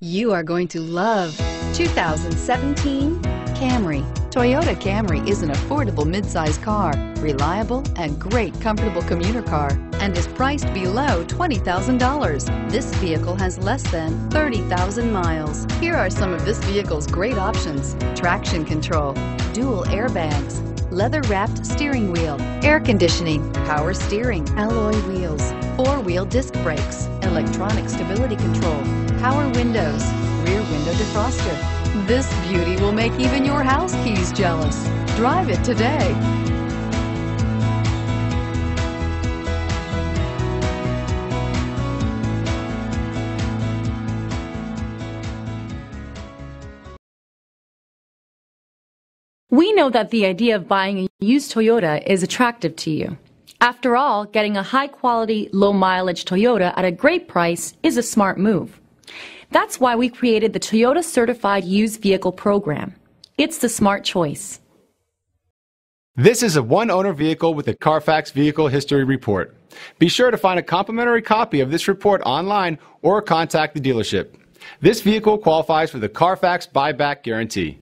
You are going to love 2017 Camry. Toyota Camry is an affordable midsize car, reliable and great comfortable commuter car, and is priced below $20,000. This vehicle has less than 30,000 miles. Here are some of this vehicle's great options. Traction control, dual airbags, leather-wrapped steering wheel, air conditioning, power steering, alloy wheels, four-wheel disc brakes, electronic stability control, power windows, rear window defroster. This beauty will make even your house keys jealous. Drive it today. We know that the idea of buying a used Toyota is attractive to you. After all, getting a high quality, low mileage Toyota at a great price is a smart move. That's why we created the Toyota Certified Used Vehicle Program. It's the smart choice. This is a one owner vehicle with a Carfax Vehicle History Report. Be sure to find a complimentary copy of this report online or contact the dealership. This vehicle qualifies for the Carfax Buyback Guarantee.